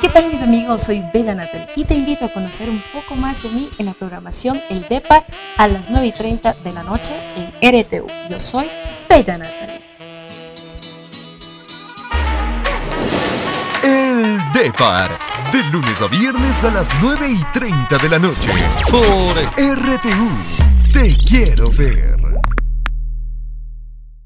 ¿Qué tal mis amigos? Soy Bella Natal y te invito a conocer un poco más de mí en la programación El DEPAR a las 9 y 30 de la noche en RTU. Yo soy Bella Natalie. El DEPAR, de lunes a viernes a las 9 y 30 de la noche por RTU. Te quiero ver.